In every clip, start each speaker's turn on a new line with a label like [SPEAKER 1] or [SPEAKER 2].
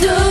[SPEAKER 1] do.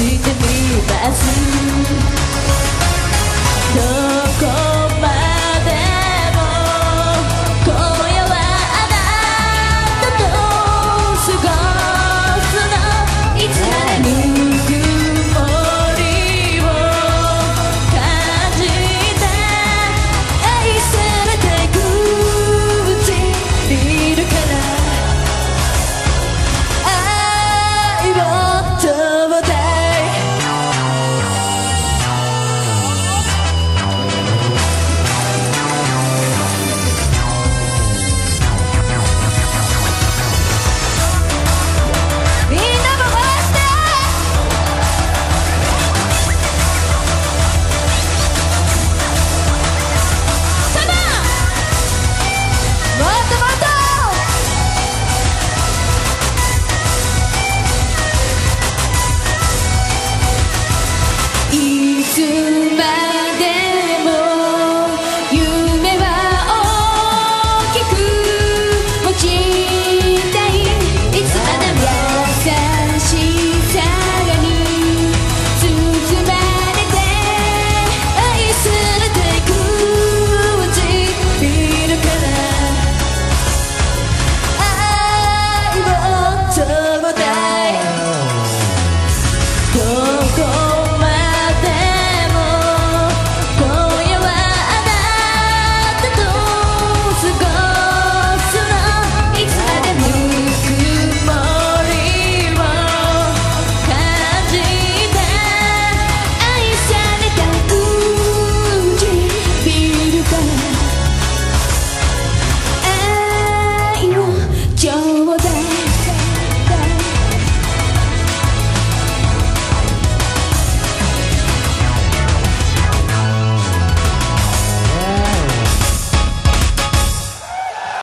[SPEAKER 1] see to me, that's do